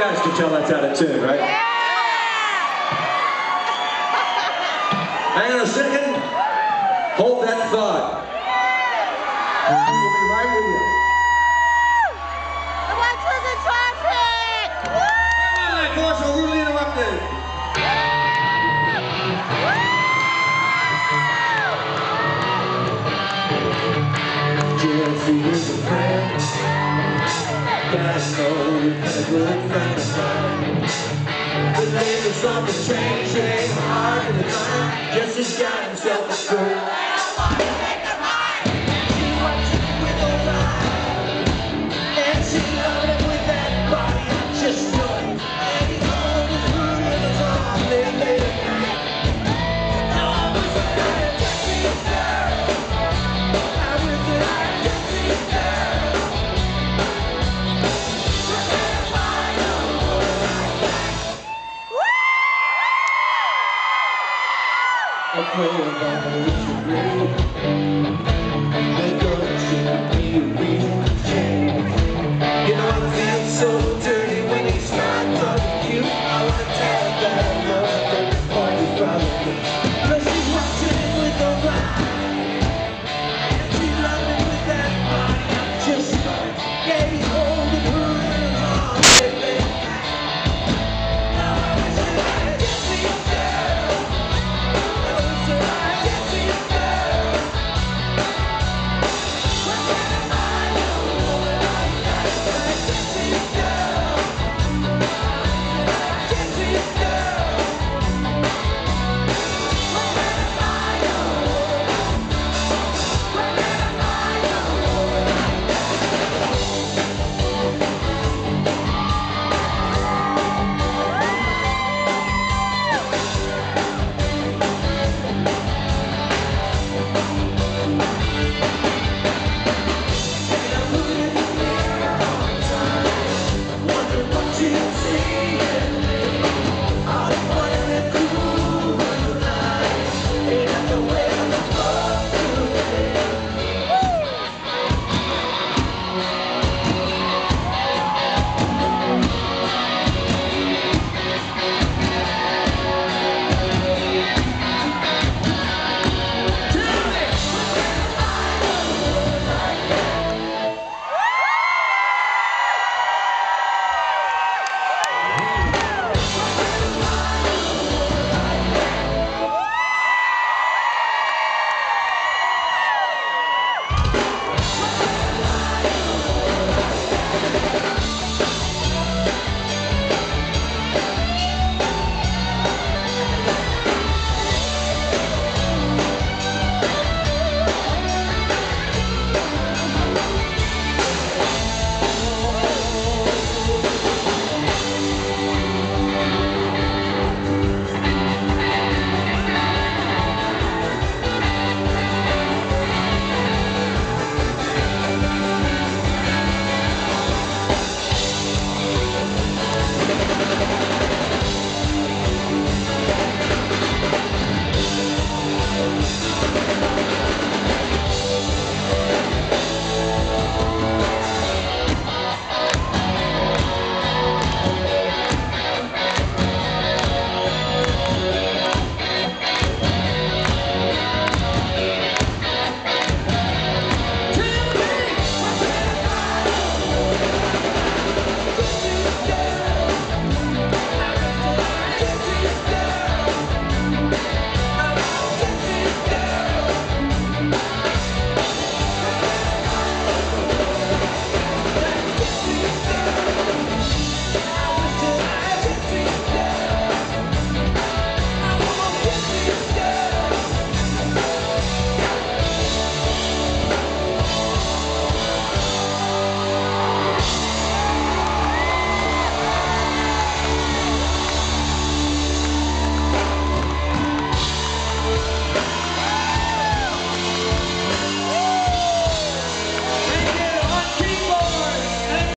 guys can tell that's out of tune, right? Hang on a second. Hold that thought. We'll be right with you. What's with the traffic? Come on, boys, rudely interrupted. Jesse is a friend. Know you've a good friend of something changed, it ain't hard to define. Jesse's got himself a girl. Yeah.